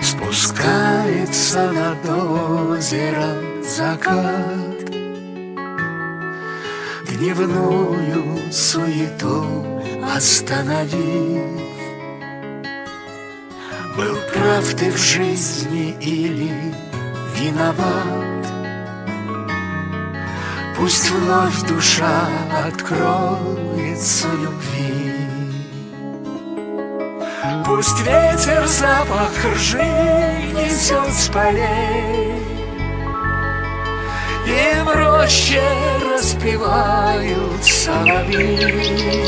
Спускается над озером закат. Дневную суету остановив Был прав ты в жизни или виноват? Пусть вновь душа откроется любви. Пусть ветер запах ржи несет с полей И в роще распевают соловьи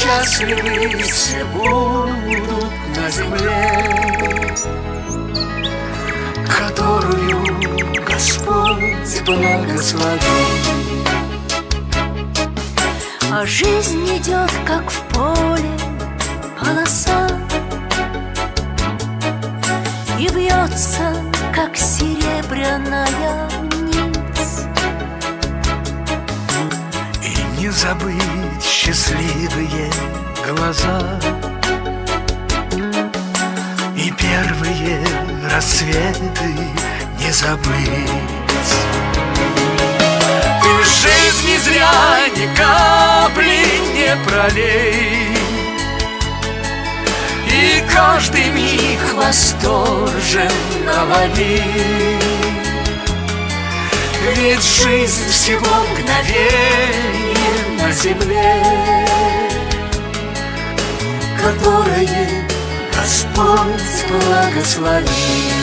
счастливы все будут на земле Которую Господь благословит А жизнь идет, как в поле, полоса И вьется, как серебряная не забыть счастливые глаза. И первые рассветы не забыть. Ты жизни зря ни капли не пролей. И каждый миг восторженно лови Ведь жизнь всего мгновение на земле Которое Господь благословил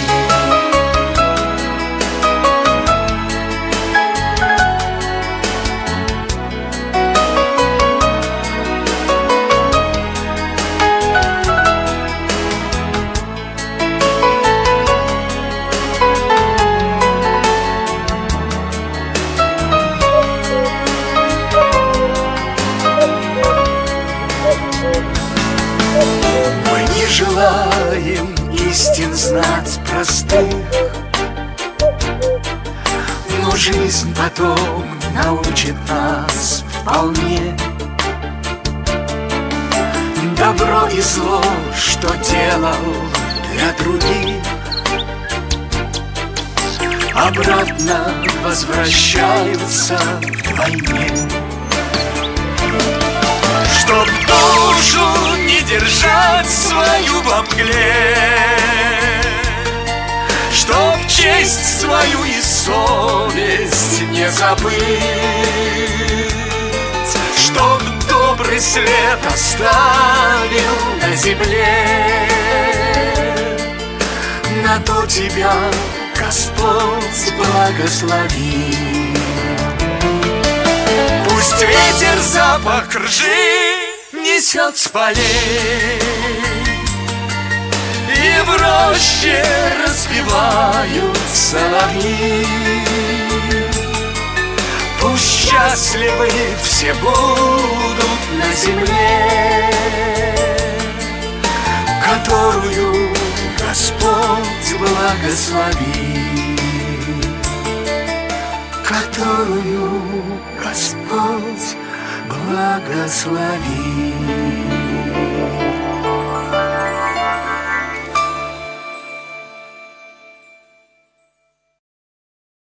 знать простых. Но жизнь потом научит нас вполне. Добро и зло, что делал для других. Обратно возвращаются вдвойне Чтоб душу не держать свою во мгле честь свою и совесть не забыть Чтоб добрый след оставил на земле. На то тебя Господь благослови. Пусть ветер запах ржи несет с полей И в роще распевают соловьи Пусть счастливы все будут на земле Которую Господь благослови Которую Господь благослови.